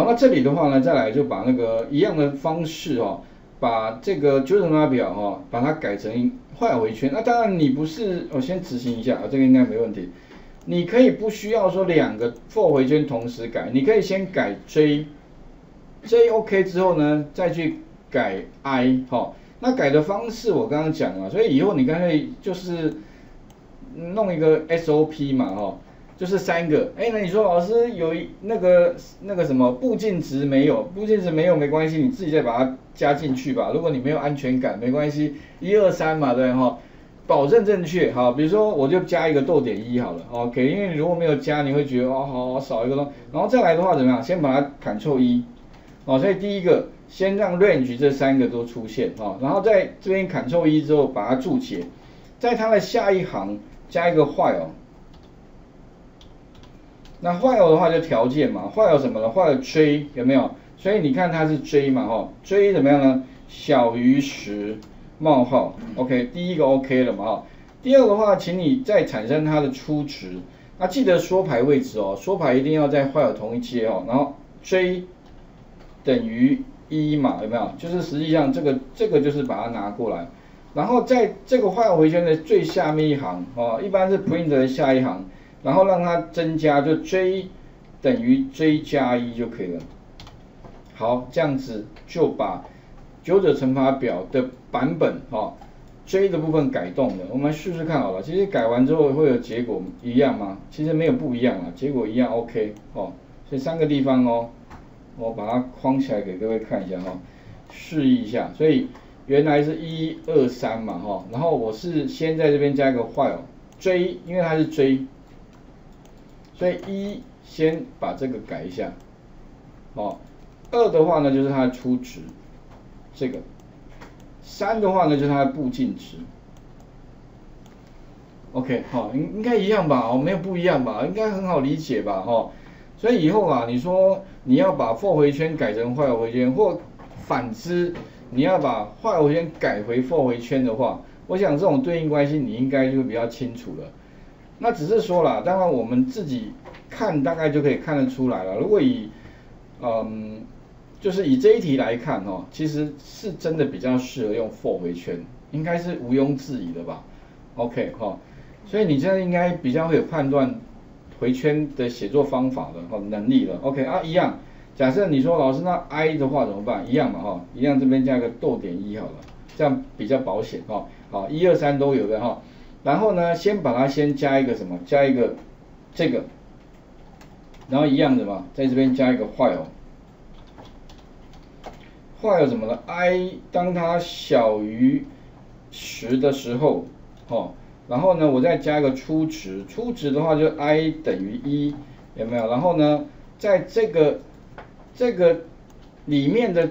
好，那这里的话呢，再来就把那个一样的方式哦，把这个九乘法表哈，把它改成坏回圈。那当然你不是，我先执行一下啊，这个应该没问题。你可以不需要说两个 for 回圈同时改，你可以先改 j，j OK 之后呢，再去改 i 哈。那改的方式我刚刚讲了，所以以后你干脆就是弄一个 SOP 嘛哈。就是三个，哎，那你说老师有一那个那个什么步进值没有？步进值没有没关系，你自己再把它加进去吧。如果你没有安全感，没关系，一二三嘛，对哈，保证正确，好，比如说我就加一个逗点一好了，OK，因为你如果没有加，你会觉得哦，好少一个咯。然后再来的话怎么样？先把它 Ctrl 一，哦，所以第一个先让 range 这三个都出现，哦，然后在这边 Ctrl 一之后把它注解，在它的下一行加一个坏哦。那坏有的话就条件嘛，坏有什么呢？坏有 J 有没有？所以你看它是 J 嘛，哈，J 怎么样呢？小于十冒号，OK，第一个 OK 了嘛，哈。第二个的话，请你再产生它的初值，那记得缩排位置哦，缩排一定要在坏有同一阶哦，然后 J 等于一嘛，有没有？就是实际上这个这个就是把它拿过来，然后在这个坏有回圈的最下面一行哦，一般是 print 的下一行。然后让它增加，就 j 等于 j 加一就可以了。好，这样子就把九者乘法表的版本哈，j 的部分改动了。我们试试看好了，其实改完之后会有结果一样吗？其实没有不一样啊，结果一样 OK 哦。所以三个地方哦，我把它框起来给各位看一下哈，示意一下。所以原来是一二三嘛哈，然后我是先在这边加一个 while，j 因为它是 j。所以一先把这个改一下，哦，二的话呢就是它的初值，这个，三的话呢就是它的步进值，OK，好，应应该一样吧？哦，没有不一样吧？应该很好理解吧？哈，所以以后啊，你说你要把 for 回圈改成坏回圈，或反之，你要把坏回圈改回 for 回圈的话，我想这种对应关系你应该就比较清楚了。那只是说了，当然我们自己看大概就可以看得出来了。如果以，嗯，就是以这一题来看哦，其实是真的比较适合用 for 回圈，应该是毋庸置疑的吧？OK 哈，所以你现在应该比较会有判断回圈的写作方法的哈能力了。OK 啊，一样，假设你说老师那 i 的话怎么办？一样嘛哈，一样这边加个逗点一好了，这样比较保险哈。好，一二三都有的哈。然后呢，先把它先加一个什么？加一个这个，然后一样的嘛，在这边加一个坏哦。坏有什么呢？i 当它小于十的时候，哦，然后呢，我再加一个初值，初值的话就 i 等于一，有没有？然后呢，在这个这个里面的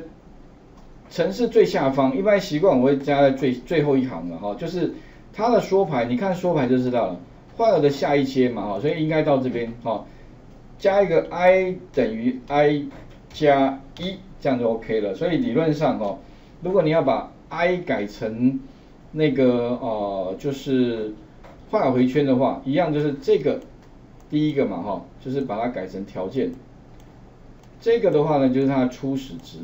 程式最下方，一般习惯我会加在最最后一行的哈，就是。它的缩排，你看缩排就知道了，坏了的下一阶嘛，哈，所以应该到这边，哈，加一个 i 等于 i 加一，这样就 OK 了。所以理论上，哈，如果你要把 i 改成那个呃，就是坏回圈的话，一样就是这个第一个嘛，哈，就是把它改成条件。这个的话呢，就是它的初始值。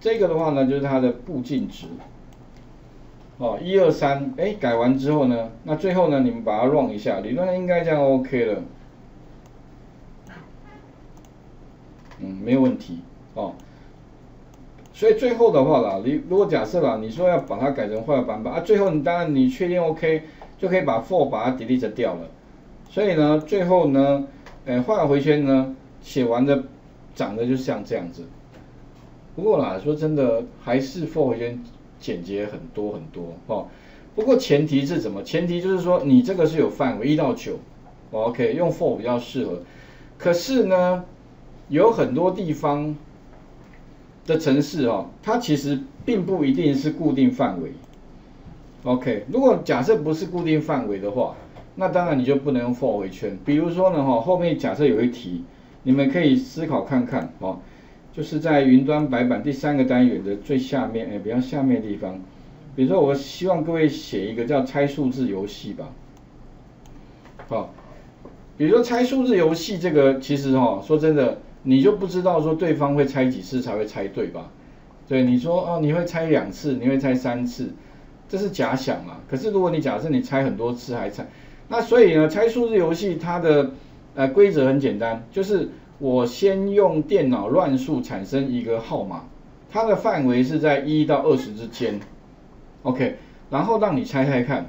这个的话呢，就是它的步进值。哦，一二三，哎，改完之后呢，那最后呢，你们把它 run 一下，理论上应该这样 OK 了。嗯，没有问题哦。所以最后的话啦，你如果假设啦，你说要把它改成坏版本啊，最后你当然你确定 OK，就可以把 for 把它 delete 掉了。所以呢，最后呢，哎，坏回圈呢，写完的长得就像这样子。不过啦，说真的，还是 for 回圈。简洁很多很多哦，不过前提是什么？前提就是说你这个是有范围一到九，OK，用 for 比较适合。可是呢，有很多地方的城市哦，它其实并不一定是固定范围。OK，如果假设不是固定范围的话，那当然你就不能用 for 回圈。比如说呢，哈，后面假设有一题，你们可以思考看看哦。就是在云端白板第三个单元的最下面，哎，比较下面的地方。比如说，我希望各位写一个叫猜数字游戏吧。好，比如说猜数字游戏这个，其实哈，说真的，你就不知道说对方会猜几次才会猜对吧？对，你说哦，你会猜两次，你会猜三次，这是假想嘛？可是如果你假设你猜很多次还猜，那所以呢，猜数字游戏它的呃规则很简单，就是我先用电脑乱数产生一个号码，它的范围是在一到二十之间，OK，然后让你猜猜看，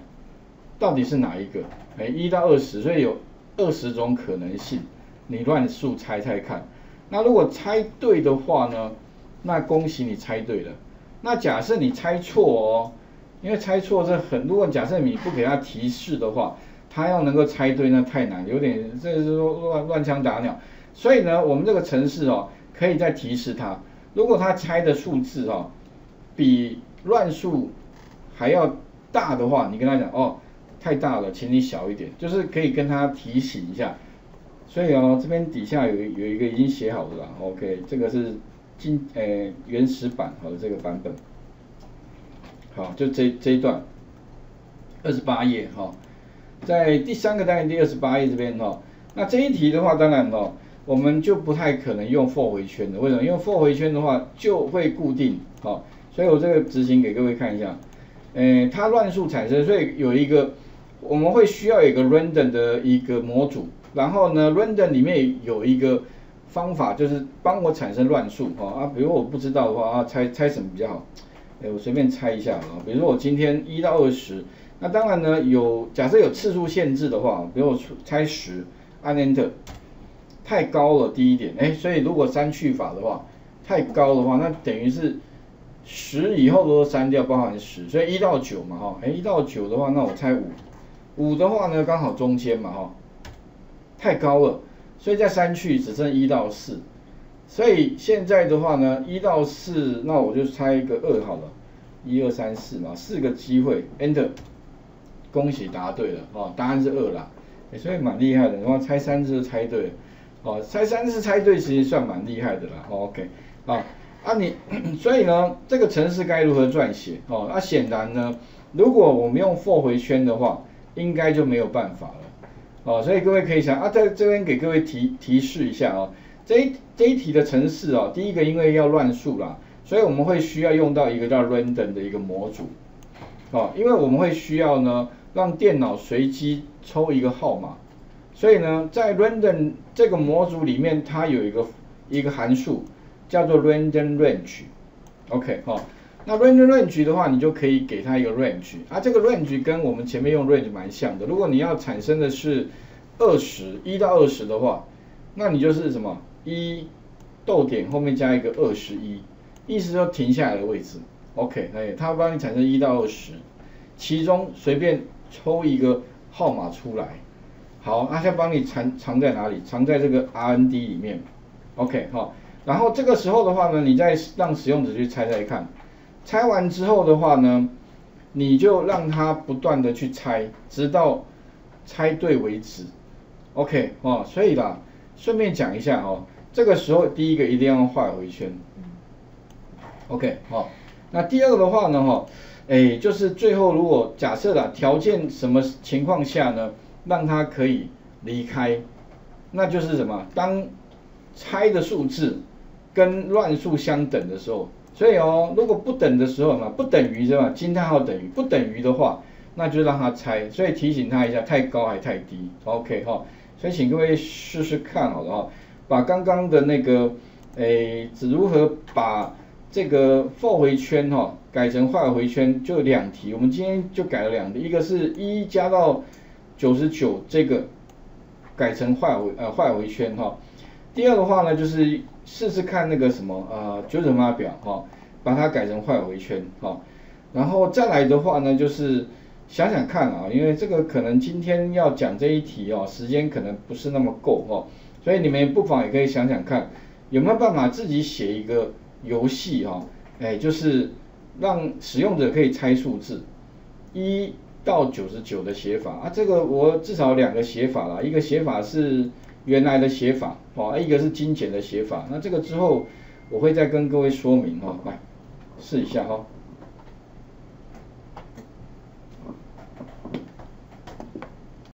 到底是哪一个？哎，一到二十，所以有二十种可能性，你乱数猜猜看。那如果猜对的话呢，那恭喜你猜对了。那假设你猜错哦，因为猜错这很，如果假设你不给他提示的话。他要能够猜对，那太难，有点这是说乱乱枪打鸟。所以呢，我们这个程式哦，可以再提示他，如果他猜的数字哦，比乱数还要大的话，你跟他讲哦，太大了，请你小一点，就是可以跟他提醒一下。所以哦，这边底下有有一个已经写好的了，OK，这个是今呃原始版好的这个版本。好，就这这一段，二十八页哈。在第三个单元第二十八页这边哈，那这一题的话，当然哦，我们就不太可能用 for 回圈的，为什么？因为 for 回圈的话就会固定，好，所以我这个执行给各位看一下，诶，它乱数产生，所以有一个我们会需要一个 random 的一个模组，然后呢，random 里面有一个方法就是帮我产生乱数，哈啊，比如我不知道的话啊，猜猜什么比较好？诶，我随便猜一下啊，比如说我今天一到二十。那当然呢，有假设有次数限制的话，比如我猜十，按 Enter，太高了第一点，哎，所以如果删去法的话，太高的话，那等于是十以后都删掉，包含十，所以一到九嘛，哈，哎，一到九的话，那我猜五，五的话呢，刚好中间嘛，哈，太高了，所以再删去只剩一到四，所以现在的话呢，一到四，那我就猜一个二好了，一二三四嘛，四个机会，Enter。恭喜答对了哦，答案是二啦，所以蛮厉害的。然后猜三次猜对，哦，猜三次猜对其实算蛮厉害的啦。OK，啊啊你，所以呢，这个程式该如何撰写？哦，那显然呢，如果我们用 for 回圈的话，应该就没有办法了。哦，所以各位可以想啊，在这边给各位提提示一下啊，这一这一题的程式哦，第一个因为要乱数啦，所以我们会需要用到一个叫 random 的一个模组，哦，因为我们会需要呢。让电脑随机抽一个号码，所以呢，在 random 这个模组里面，它有一个一个函数叫做 random range，OK 哈，那 random range 的话，你就可以给它一个 range，啊，这个 range 跟我们前面用 range 蛮像的。如果你要产生的是二十一到二十的话，那你就是什么？一逗点后面加一个二十一，意思就停下来的位置，OK，哎，它帮你产生一到二十，其中随便。抽一个号码出来，好，那先帮你藏藏在哪里？藏在这个 RND 里面，OK 哈。然后这个时候的话呢，你再让使用者去猜猜看，猜完之后的话呢，你就让他不断的去猜，直到猜对为止，OK 哦。所以啦，顺便讲一下哦，这个时候第一个一定要画回圈，OK 好。那第二个的话呢，哈。哎，就是最后如果假设了条件什么情况下呢，让他可以离开，那就是什么？当猜的数字跟乱数相等的时候，所以哦，如果不等的时候嘛，不等于是吧？惊叹号等于不等于的话，那就让他猜。所以提醒他一下，太高还太低？OK 哈，所以请各位试试看好了哈，把刚刚的那个哎，如何把这个 for 回圈哈？改成坏回圈就两题，我们今天就改了两题，一个是一加到九十九这个改成坏回呃坏回圈哈，第二的话呢就是试试看那个什么呃九九八表哈，把它改成坏回圈哈，然后再来的话呢就是想想看啊，因为这个可能今天要讲这一题哦，时间可能不是那么够哦，所以你们不妨也可以想想看有没有办法自己写一个游戏哈，哎就是。让使用者可以猜数字，一到九十九的写法啊，这个我至少两个写法啦，一个写法是原来的写法，哦，一个是精简的写法，那这个之后我会再跟各位说明哦，来试一下哈。